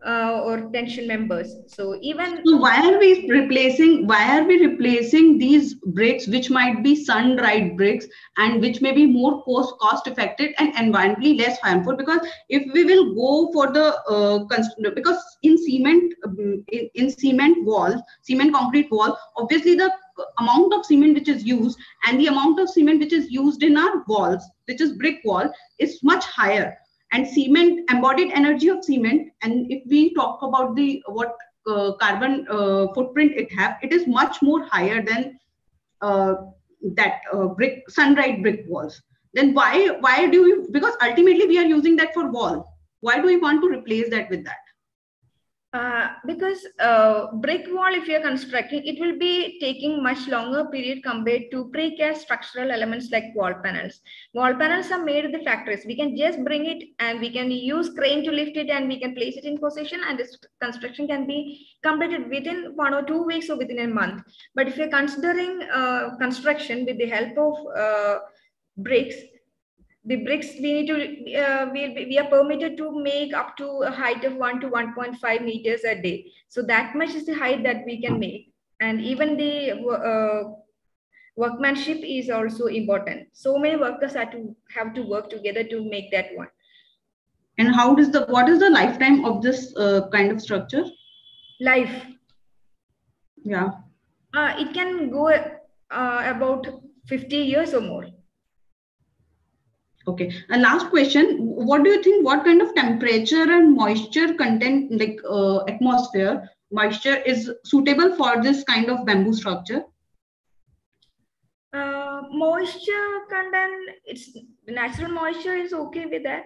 uh, or tension members. So even So why are we replacing? Why are we replacing these bricks, which might be sun-dried bricks, and which may be more cost cost effective and environmentally less harmful? Because if we will go for the uh, because in cement in, in cement walls, cement concrete wall, obviously the amount of cement which is used and the amount of cement which is used in our walls, which is brick wall, is much higher and cement embodied energy of cement. And if we talk about the what uh, carbon uh, footprint it have it is much more higher than uh, that uh, brick sun-dried brick walls. Then why why do we because ultimately we are using that for wall. Why do we want to replace that with that uh, because uh, brick wall, if you're constructing, it will be taking much longer period compared to precast structural elements like wall panels. Wall panels are made in the factories. We can just bring it and we can use crane to lift it and we can place it in position and this construction can be completed within one or two weeks or within a month. But if you're considering uh, construction with the help of uh, bricks, the bricks we need to uh, we, we are permitted to make up to a height of 1 to 1.5 meters a day. So that much is the height that we can make. And even the uh, workmanship is also important. So many workers have to have to work together to make that one. And how does the what is the lifetime of this uh, kind of structure? Life. Yeah. Uh, it can go uh, about 50 years or more Okay. And last question, what do you think, what kind of temperature and moisture content, like uh, atmosphere, moisture is suitable for this kind of bamboo structure? Uh, moisture content, it's natural moisture is okay with that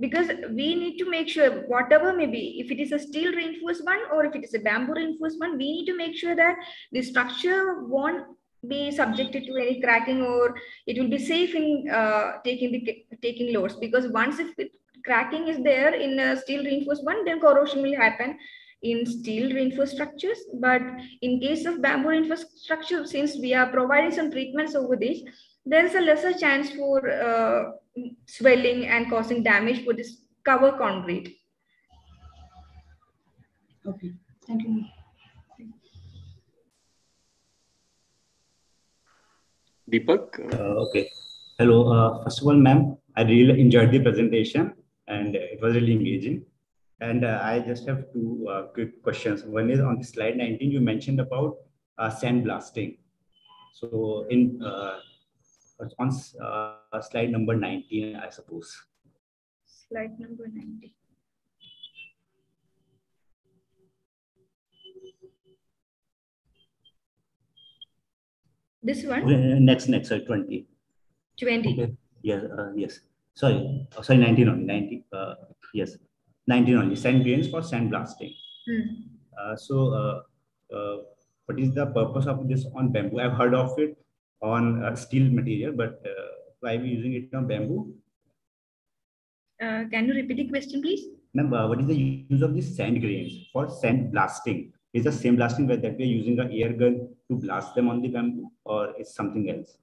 because we need to make sure whatever may be, if it is a steel reinforced one or if it is a bamboo reinforced one, we need to make sure that the structure won't be subjected to any cracking or it will be safe in uh, taking the taking loads. Because once if it, cracking is there in a steel reinforced one then corrosion will happen in steel reinforced structures. But in case of bamboo reinforced structure since we are providing some treatments over this there is a lesser chance for uh, swelling and causing damage for this cover concrete. Okay. Thank you Deepak? Uh, okay. Hello. Uh, first of all, ma'am, I really enjoyed the presentation and it was really engaging. And uh, I just have two uh, quick questions. One is on slide 19, you mentioned about uh, sandblasting. So in uh, on slide number 19, I suppose. Slide number 19. This one? Next, next, sorry, 20. 20. Okay. Yes, uh, yes. Sorry, oh, sorry, 19 only, 19. Uh, yes, 19 only. Sand grains for sandblasting. Hmm. Uh, so, uh, uh, what is the purpose of this on bamboo? I've heard of it on uh, steel material, but uh, why are we using it on bamboo? Uh, can you repeat the question, please? Remember, what is the use of these sand grains for sand blasting? Is the sand blasting where that we're using an air gun to blast them on the bamboo or is something else?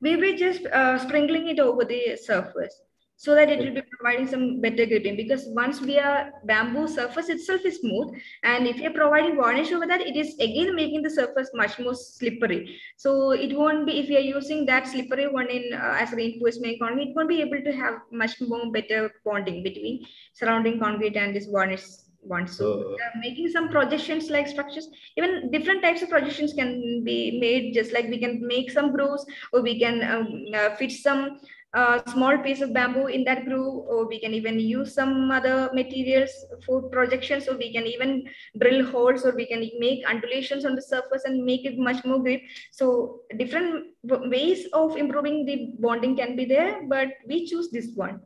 We will just uh, sprinkling it over the surface so that it will be providing some better gripping because once we are bamboo surface itself is smooth and if you're providing varnish over that it is again making the surface much more slippery so it won't be if you're using that slippery one in uh, as reinforcement concrete it won't be able to have much more better bonding between surrounding concrete and this varnish one. So uh, making some projections like structures, even different types of projections can be made just like we can make some grooves or we can um, uh, fit some uh, small piece of bamboo in that groove or we can even use some other materials for projections or we can even drill holes or we can make undulations on the surface and make it much more grip. So different ways of improving the bonding can be there, but we choose this one.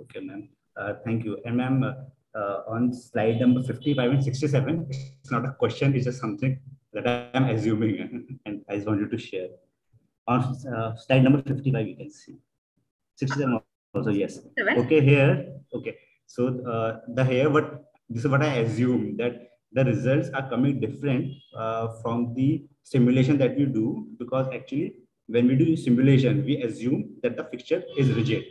Okay, ma'am. Uh, thank you. And ma'am, uh, on slide number 55 and 67. It's not a question, it's just something that I am assuming and I just wanted to share. On uh, slide number 55, you can see. 67 also, yes. Okay, here, okay. So uh, the here, what this is what I assume that the results are coming different uh, from the simulation that we do because actually when we do simulation, we assume that the fixture is rigid.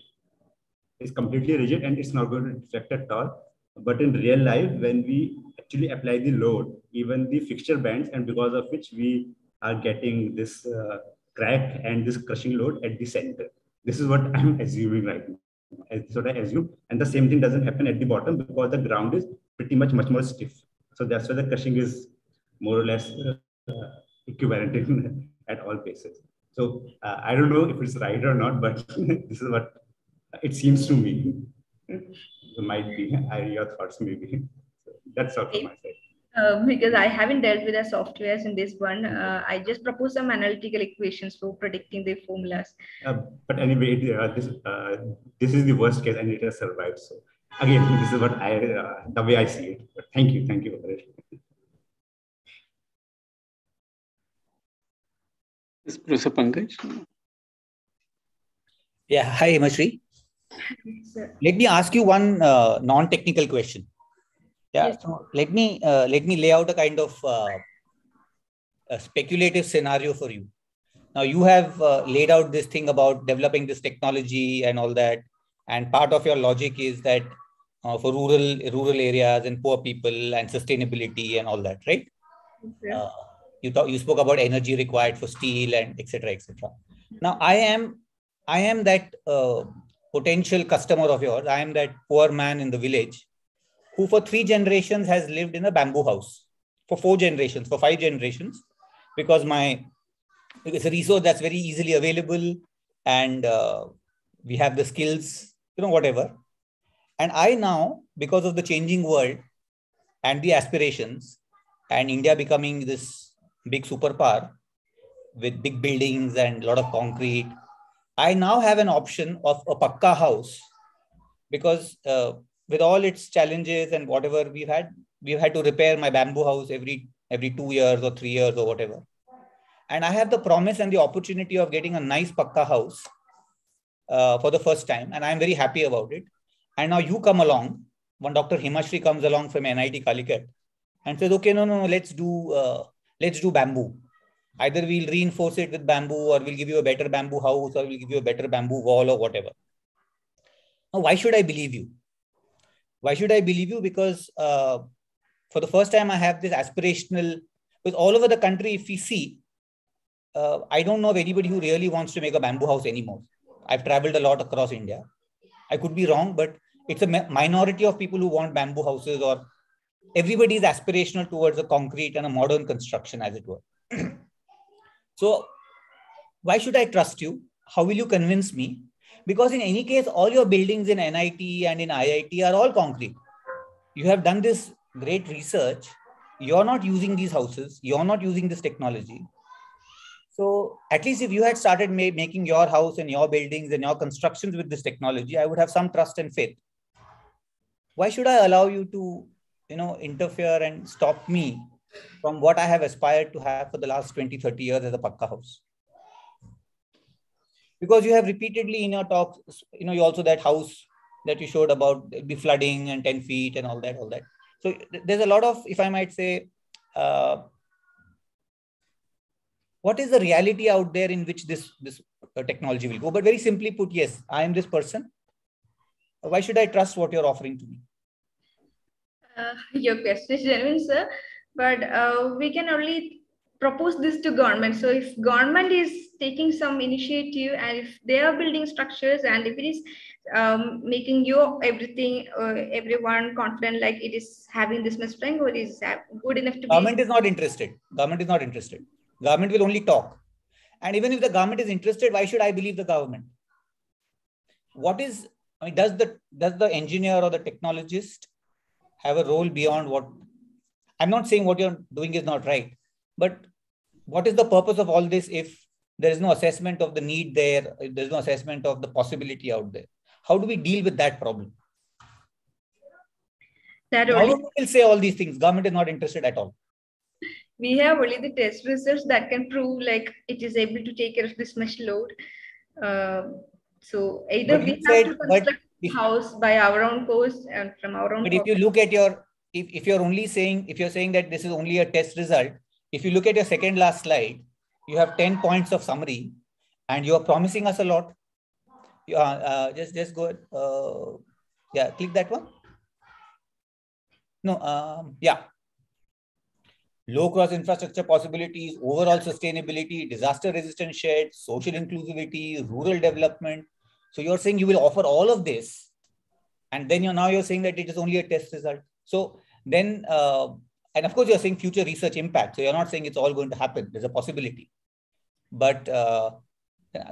It's completely rigid and it's not going to deflect at all but in real life, when we actually apply the load, even the fixture bands, and because of which we are getting this uh, crack and this crushing load at the center. This is what I'm assuming right now. That's what I assume. And the same thing doesn't happen at the bottom because the ground is pretty much much more stiff. So that's why the crushing is more or less uh, equivalent in, at all places. So uh, I don't know if it's right or not, but this is what it seems to me. It might be I, your thoughts maybe. So that's all from my side. Uh, because I haven't dealt with the softwares in this one. Uh, I just propose some analytical equations for predicting the formulas. Uh, but anyway, uh, this uh, this is the worst case, and it has survived. So again, this is what I uh, the way I see it. But thank you, thank you for it. Yes, Professor Pankaj. Yeah, hi, Himasree. Let me ask you one uh, non-technical question. Yeah, Yes. so let me uh, let me lay out a kind of uh, a speculative scenario for you. Now you have uh, laid out this thing about developing this technology and all that, and part of your logic is that uh, for rural rural areas and poor people and sustainability and all that, right? Uh, you talk, you spoke about energy required for steel and etc. etc. Now I am I am that uh, potential customer of yours. I am that poor man in the village who for three generations has lived in a bamboo house for four generations, for five generations, because my it's a resource that's very easily available and uh, we have the skills, you know, whatever. And I now, because of the changing world and the aspirations, and India becoming this big superpower with big buildings and a lot of concrete, I now have an option of a pakka house because uh, with all its challenges and whatever we've had, we've had to repair my bamboo house every every two years or three years or whatever. And I have the promise and the opportunity of getting a nice pakka house uh, for the first time, and I'm very happy about it. And now you come along, one Dr. Himasree comes along from NIT Calicut and says, "Okay, no, no, no let's do uh, let's do bamboo. Either we'll reinforce it with bamboo, or we'll give you a better bamboo house, or we'll give you a better bamboo wall, or whatever." Now, why should I believe you? Why should I believe you? Because uh, for the first time, I have this aspirational. Because all over the country, if we see, uh, I don't know of anybody who really wants to make a bamboo house anymore. I've traveled a lot across India. I could be wrong, but it's a minority of people who want bamboo houses, or everybody is aspirational towards a concrete and a modern construction, as it were. so, why should I trust you? How will you convince me? Because in any case, all your buildings in NIT and in IIT are all concrete. You have done this great research. You're not using these houses. You're not using this technology. So at least if you had started ma- making your house and your buildings and your constructions with this technology, I would have some trust and faith. Why should I allow you to, you know, interfere and stop me from what I have aspired to have for the last 20, 30 years as a Pakka house? Because you have repeatedly in your talks, you know, you also that house that you showed about be flooding and 10 feet and all that, all that. So there's a lot of, if I might say, uh, what is the reality out there in which this this uh, technology will go but very simply put yes i am this person why should i trust what you're offering to me Uh, your question is genuine, sir, but uh, we can only propose this to government. So if government is taking some initiative and if they are building structures and if it is um, making you everything, uh, everyone confident like it is having this much strength or is good enough to be government is not interested. Government is not interested. Government will only talk. And even if the government is interested why should i believe the government? What is i mean does the does the engineer or the technologist have a role beyond what i'm not saying what you're doing is not right but what is the purpose of all this if there is no assessment of the need there if there's no assessment of the possibility out there how do we deal with that problem that only will say all these things government is not interested at all we have only the test results that can prove like it is able to take care of this much load. Um so either we have said- to construct house by our own cost and from our own. But if you look at your, if, if you're only saying, if you're saying that this is only a test result, if you look at your second last slide, you have 10 points of summary and you're promising us a lot. You, uh, uh, just, just go, uh, yeah, click that one. No, um, yeah. Low cost infrastructure possibilities, overall sustainability, disaster resistant sheds, social inclusivity, rural development. So you're saying you will offer all of this and then you're now you're saying that it is only a test result so then uh, and of course you're saying future research impact. So you're not saying it's all going to happen. There's a possibility. But uh,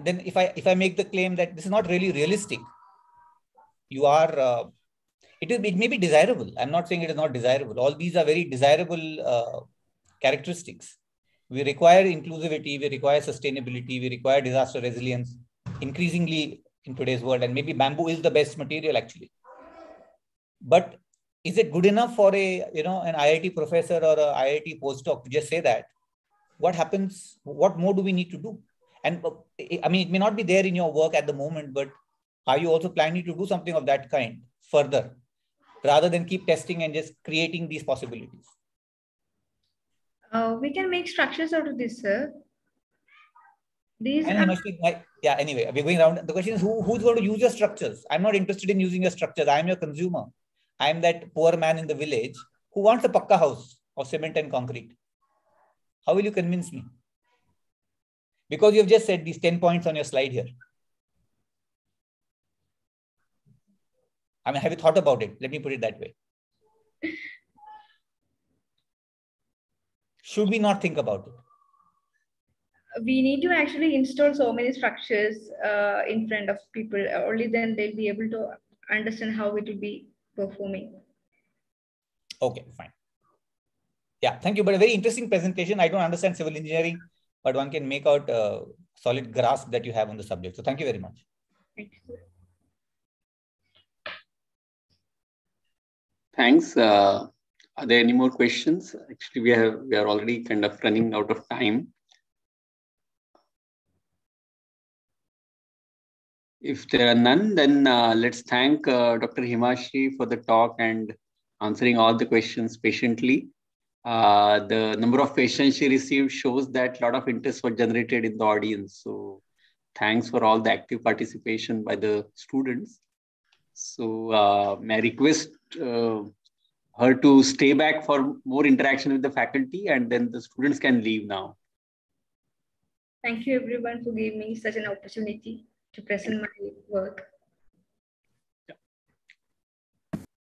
then if i if i make the claim that this is not really realistic you are uh, it is it may be desirable. I'm not saying it is not desirable. All these are very desirable uh, characteristics. We require inclusivity we require sustainability we require disaster resilience increasingly in today's world. And maybe bamboo is the best material actually. But is it good enough for a you know an iit professor or a iit postdoc to just say that? What happens what more do we need to do? And uh, i mean it may not be there in your work at the moment but are you also planning to do something of that kind further rather than keep testing and just creating these possibilities? Uh, we can make structures out of this sir. These are... yeah anyway we're going around. The question is who, who's going to use your structures? I'm not interested in using your structures. I'm your consumer i'm that poor man in the village who wants a pakka house of cement and concrete how will you convince me because you've just said these 10 points on your slide here. I mean, have you thought about it? Let me put it that way. Should we not think about it? We need to actually install so many structures uh, in front of people. Only then they'll be able to understand how it will be performing. Okay, fine. Yeah, thank you. But a very interesting presentation. I don't understand civil engineering but one can make out a solid grasp that you have on the subject. So thank you very much. Thanks. Uh, are there any more questions? Actually, we have we are already kind of running out of time. If there are none, then uh, let's thank uh, Dr. Himasree for the talk and answering all the questions patiently. Uh, the number of questions she received shows that a lot of interest was generated in the audience. So thanks for all the active participation by the students. So uh, may I request uh, her to stay back for more interaction with the faculty and then the students can leave now. Thank you everyone for giving me such an opportunity to present my work.